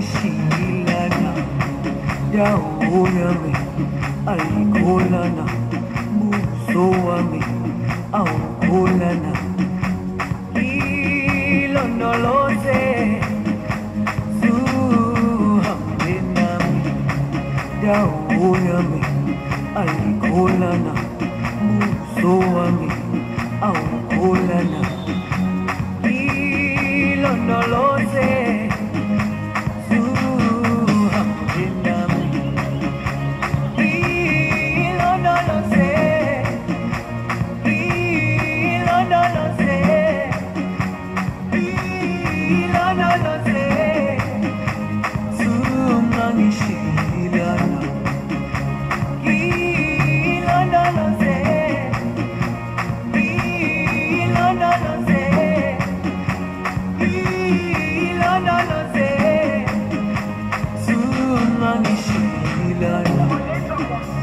zungangishilana dawo yami ayikholana buso wami awukholana ilondoloze zuhambe nami dawo yami ayikholana buso wami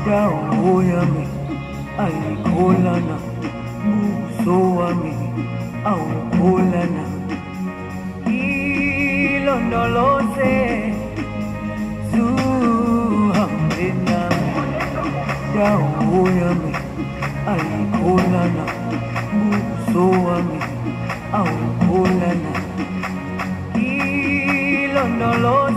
dawo yami ayikholana buso wami awukholana ilondoloze zuhambe nami dawo yami ayikholana buso wami awukholana ilondoloze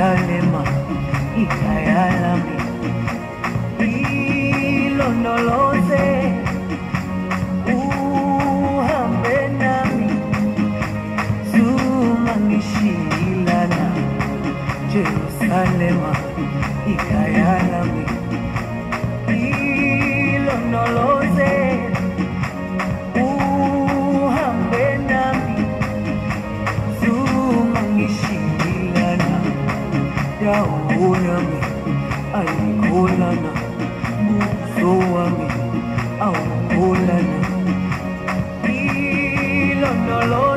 Jerusalema ikhaya lami ilondoloze uhambe nami zungangishilana Jerusalema ikhaya lami ilondoloze yami ayikholana buso wami awukholana ilondoloze zuhambe